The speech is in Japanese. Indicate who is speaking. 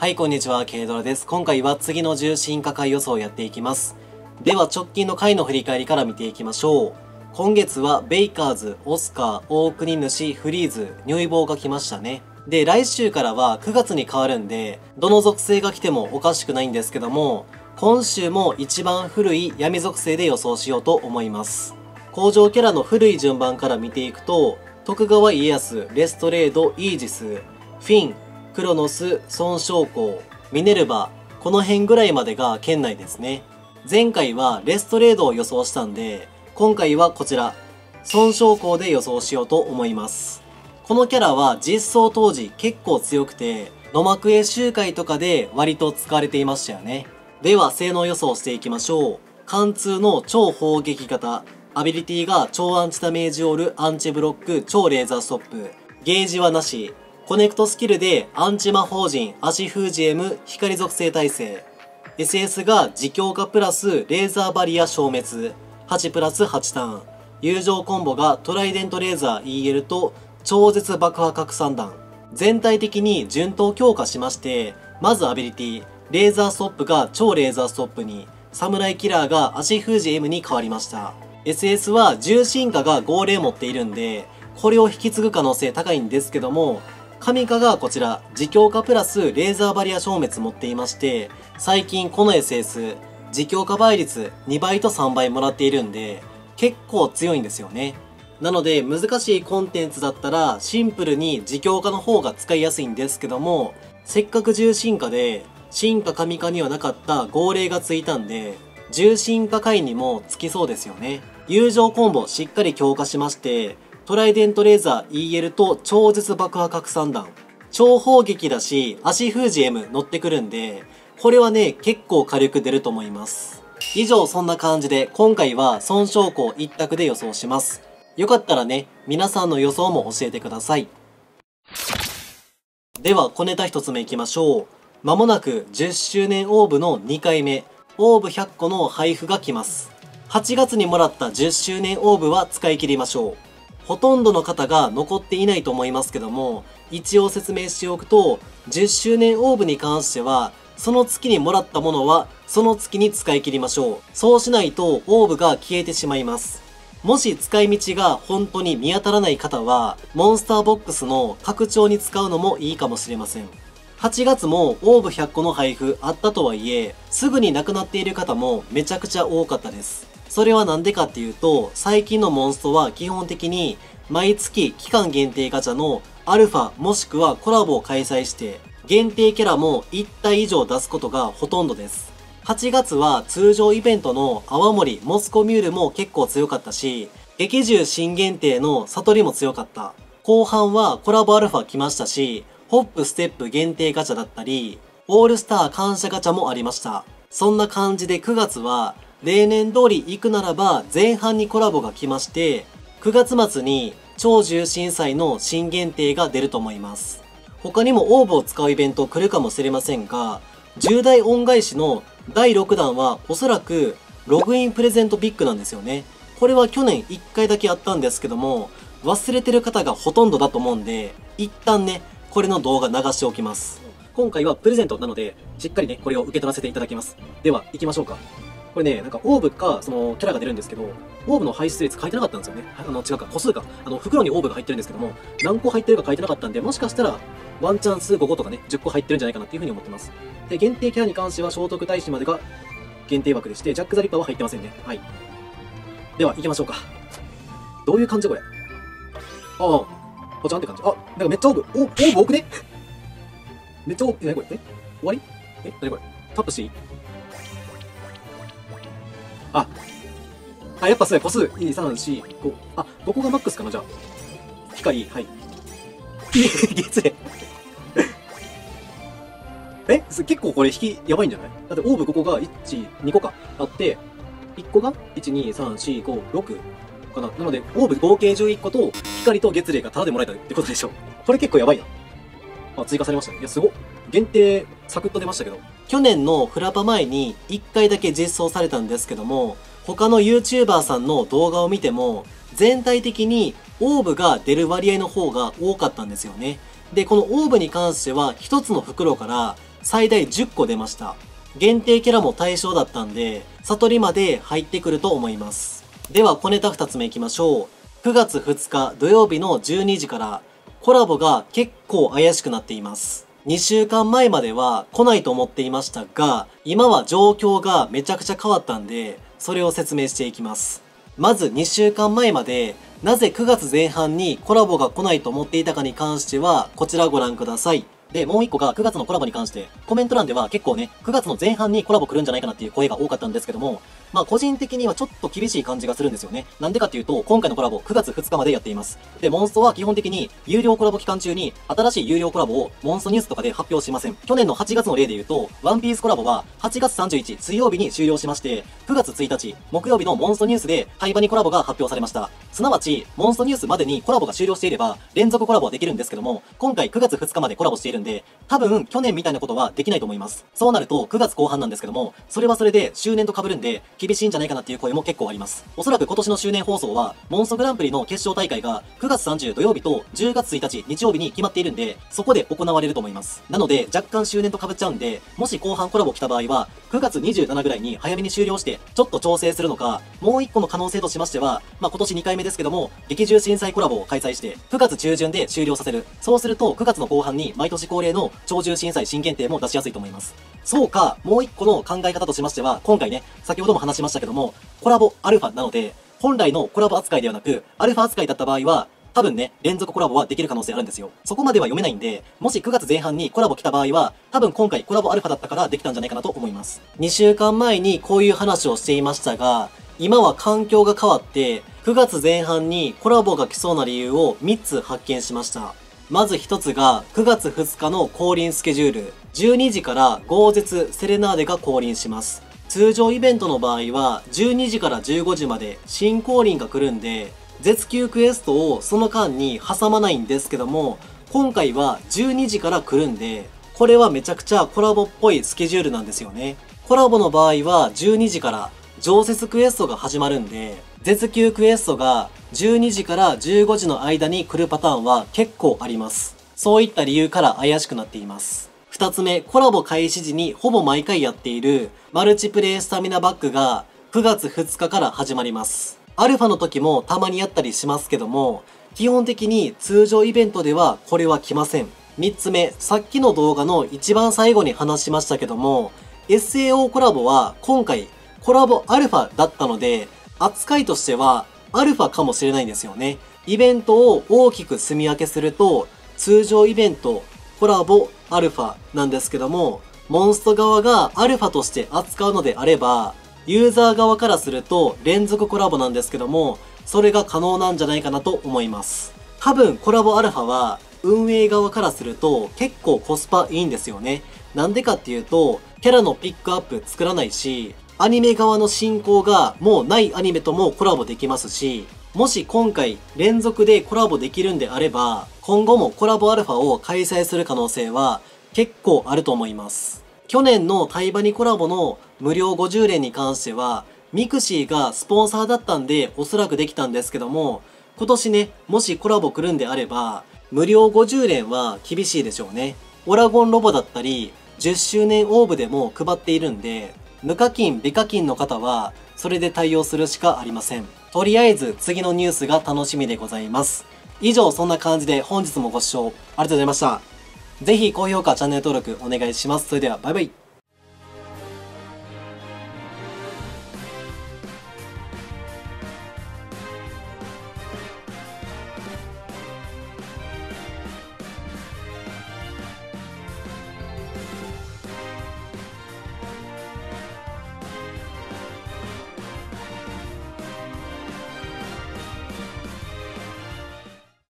Speaker 1: はい、こんにちは、ケイドラです。今回は次の重心化回予想をやっていきます。では、直近の回の振り返りから見ていきましょう。今月は、ベイカーズ、オスカー、大国主、フリーズ、如意棒が来ましたね。で、来週からは9月に変わるんで、どの属性が来てもおかしくないんですけども、今週も一番古い闇属性で予想しようと思います。工場キャラの古い順番から見ていくと、徳川家康、レストレード、イージス、フィン、クロノス、孫将校、ミネルヴァ、この辺ぐらいまでが県内ですね。前回はレストレードを予想したんで、今回はこちら、孫将校で予想しようと思います。このキャラは実装当時結構強くて、野幕絵集会とかで割と使われていましたよね。では、性能予想していきましょう。貫通の超砲撃型。アビリティが超アンチダメージオール、アンチブロック、超レーザーストップ。ゲージはなし。コネクトスキルでアンチ魔法陣、足封じ M、光属性耐性。SS が自強化プラスレーザーバリア消滅。8プラス8ターン。友情コンボがトライデントレーザー EL と超絶爆破拡散弾。全体的に順当強化しまして、まずアビリティ、レーザーストップが超レーザーストップに、サムライキラーが足封じ M に変わりました。SS は重心化が号令持っているんで、これを引き継ぐ可能性高いんですけども、神化がこちら、自強化プラスレーザーバリア消滅持っていまして、最近この SS、自強化倍率2倍と3倍もらっているんで、結構強いんですよね。なので難しいコンテンツだったらシンプルに自強化の方が使いやすいんですけども、せっかく重心化で、進化神化にはなかった号令がついたんで、重心化回にもつきそうですよね。友情コンボしっかり強化しまして、トライデントレーザー EL と超絶爆破拡散弾。超砲撃だし、足封じ M 乗ってくるんで、これはね、結構火力出ると思います。以上そんな感じで、今回は孫将校一択で予想します。よかったらね、皆さんの予想も教えてください。では、小ネタ一つ目いきましょう。まもなく10周年オーブの2回目、オーブ100個の配布が来ます。8月にもらった10周年オーブは使い切りましょう。ほとんどの方が残っていないと思いますけども、一応説明しておくと、10周年オーブに関しては、その月にもらったものは、その月に使い切りましょう。そうしないと、オーブが消えてしまいます。もし使い道が本当に見当たらない方は、モンスターボックスの拡張に使うのもいいかもしれません。8月もオーブ100個の配布あったとはいえ、すぐになくなっている方もめちゃくちゃ多かったです。それはなんでかっていうと、最近のモンストは基本的に毎月期間限定ガチャのアルファもしくはコラボを開催して、限定キャラも1体以上出すことがほとんどです。8月は通常イベントの泡盛モスコミュールも結構強かったし、劇中新限定の悟りも強かった。後半はコラボアルファ来ましたし、ホップステップ限定ガチャだったり、オールスター感謝ガチャもありました。そんな感じで9月は、例年通り行くならば前半にコラボが来まして、9月末に超重心祭の新限定が出ると思います。他にもオーブを使うイベント来るかもしれませんが、10代恩返しの第6弾はおそらくログインプレゼントビッグなんですよね。これは去年1回だけあったんですけども、忘れてる方がほとんどだと思うんで、一旦ね、これの動画流しておきます。今回はプレゼントなので、しっかりね、これを受け取らせていただきます。では、行きましょうか。これね、なんかオーブか、その、キャラが出るんですけど、オーブの排出率書いてなかったんですよね。あの、違うか、個数か。あの、袋にオーブが入ってるんですけども、何個入ってるか書いてなかったんで、もしかしたら、ワンチャンス5個とかね、10個入ってるんじゃないかなっていうふうに思ってます。で、限定キャラに関しては、聖徳太子までが限定枠でして、ジャック・ザ・リッパーは入ってませんね。はい。では、行きましょうか。どういう感じこれ？ああ、ポチャンって感じ。あ、なんかめっちゃオーブ、おオーブ多くね？めっちゃオーブ、え、何これ？え？終わり？え、何これ？タップしていい？あ、あ、やっぱそうや、個数。2、3、4、5。あ、5個がマックスかな、じゃあ。光、はい。月で。え結構これ引きやばいんじゃない？だってオーブ5個が1、2個かあって、1個が1、2、3、4、5、6かな。なので、オーブ合計11個と、光と月齢がタダでもらえたってことでしょ。これ結構やばいな。あ、追加されましたね。いや、すご。限定、サクッと出ましたけど。去年のフラパ前に1回だけ実装されたんですけども、他の YouTuber さんの動画を見ても、全体的にオーブが出る割合の方が多かったんですよね。で、このオーブに関しては、一つの袋から最大10個出ました。限定キャラも対象だったんで、悟りまで入ってくると思います。では、小ネタ2つ目いきましょう。9月2日土曜日の12時からコラボが結構怪しくなっています。2週間前までは来ないと思っていましたが、今は状況がめちゃくちゃ変わったんで、それを説明していきます。まず2週間前まで、なぜ9月前半にコラボが来ないと思っていたかに関しては、こちらご覧ください。で、もう一個が9月のコラボに関して、コメント欄では結構ね、9月の前半にコラボ来るんじゃないかなっていう声が多かったんですけども、まあ個人的にはちょっと厳しい感じがするんですよね。なんでかっていうと、今回のコラボ9月2日までやっています。で、モンストは基本的に有料コラボ期間中に新しい有料コラボをモンストニュースとかで発表しません。去年の8月の例で言うと、ワンピースコラボは8月31水曜日に終了しまして、9月1日木曜日のモンストニュースで対バニコラボが発表されました。すなわち、モンストニュースまでにコラボが終了していれば、連続コラボはできるんですけども、今回9月2日までコラボしているんで、多分去年みたいなことはできないと思います。そうなると9月後半なんですけども、それはそれで周年と被るんで厳しいんじゃないかなっていう声も結構あります。おそらく今年の周年放送は、モンストグランプリの決勝大会が9月30土曜日と10月1日日曜日に決まっているんで、そこで行われると思います。なので、若干周年と被っちゃうんで、もし後半コラボ来た場合は、9月27ぐらいに早めに終了して、ちょっと調整するのか、もう1個の可能性としましては、まあ、今年2回目ですけども、劇中震災コラボを開催して、9月中旬で終了させる。そうすると、9月の後半に毎年恒例の超重震災新検定も出しやすいと思います。そうか、もう1個の考え方としましては、今回ね、先ほども話しましたけども、コラボアルファなので、本来のコラボ扱いではなく、アルファ扱いだった場合は、多分ね、連続コラボはできる可能性あるんですよ。そこまでは読めないんで、もし9月前半にコラボ来た場合は、多分今回コラボアルファだったからできたんじゃないかなと思います。2週間前にこういう話をしていましたが、今は環境が変わって、9月前半にコラボが来そうな理由を3つ発見しました。まず1つが、9月2日の降臨スケジュール。12時から豪絶セレナーデが降臨します。通常イベントの場合は12時から15時まで新降臨が来るんで絶級クエストをその間に挟まないんですけども今回は12時から来るんでこれはめちゃくちゃコラボっぽいスケジュールなんですよね。コラボの場合は12時から常設クエストが始まるんで絶級クエストが12時から15時の間に来るパターンは結構あります。そういった理由から怪しくなっています。二つ目、コラボ開始時にほぼ毎回やっているマルチプレイスタミナバッグが9月2日から始まります。アルファの時もたまにやったりしますけども、基本的に通常イベントではこれは来ません。3つ目、さっきの動画の一番最後に話しましたけども、SAO コラボは今回コラボアルファだったので、扱いとしてはアルファかもしれないんですよね。イベントを大きく住み分けすると、通常イベント、コラボ、アルファなんですけども、モンスト側がアルファとして扱うのであれば、ユーザー側からすると連続コラボなんですけども、それが可能なんじゃないかなと思います。多分コラボアルファは運営側からすると結構コスパいいんですよね。なんでかっていうと、キャラのピックアップ作らないし、アニメ側の進行がもうないアニメともコラボできますし、もし今回連続でコラボできるんであれば、今後もコラボアルファを開催する可能性は結構あると思います。去年のタイバニコラボの無料50連に関しては、ミクシーがスポンサーだったんでおそらくできたんですけども、今年ね、もしコラボ来るんであれば、無料50連は厳しいでしょうね。オラゴンロボだったり、10周年オーブでも配っているんで、無課金、美課金の方は、それで対応するしかありません。とりあえず次のニュースが楽しみでございます。以上そんな感じで本日もご視聴ありがとうございました。ぜひ高評価、チャンネル登録お願いします。それではバイバイ。